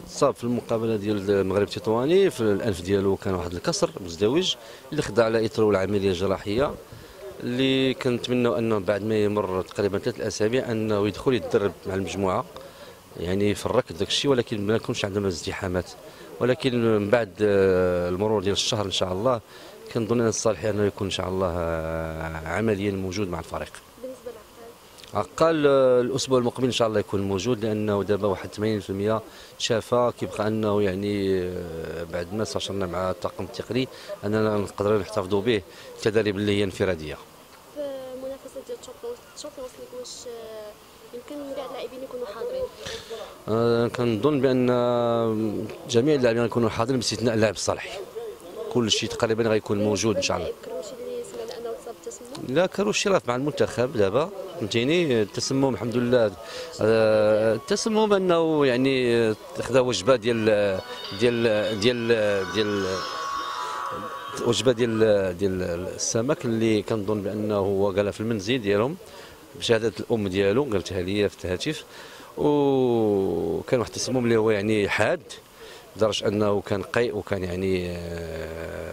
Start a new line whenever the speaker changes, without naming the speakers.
تصاب في المقابلة ديال المغرب التطواني في الانف ديالو كان واحد الكسر مزدوج اللي خضع على اثره العملية الجراحية اللي كنتمنوا أنه بعد ما يمر تقريبا ثلاث أسابيع أنه يدخل يتدرب مع المجموعة. يعني يفرك داك الشيء ولكن ما يكونش عندنا ازدحامات ولكن من بعد آه، المرور ديال الشهر إن شاء الله كنظن أن الصالح أنه يكون إن شاء الله آه، عمليا موجود مع الفريق. عقال آه، الأسبوع المقبل إن شاء الله يكون موجود لأنه دابا واحد 80% شافى كيبقى أنه يعني آه، بعد ما استشرنا مع الطاقم التقني أننا نقدروا نحتفظوا به تدريب اللي هي انفرادية.
في المنافسه ديال تشامبيونز ليغ واش آه، يمكن كاع اللاعبين يكونوا حاضرين؟
كنظن بأن جميع اللاعبين يكونوا حاضرين باستثناء اللاعب الصالحي كل شيء تقريبا غيكون موجود إن شاء الله.
بالتسمم
لا كروشي راه مع المنتخب دابا فهمتيني؟ التسمم الحمد لله. آه، التسمم أنه يعني آه، خدا وجبة ديال ديال ديال ديال وجبة ديال ديال السمك اللي كنظن بأنه هو قالها في المنزل ديالهم بشهادة الأم ديالو قالتها لي في الهاتف وكان واحد التسمم اللي هو يعني حاد لدرجة أنه كان قيء وكان يعني آه،